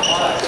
Oh,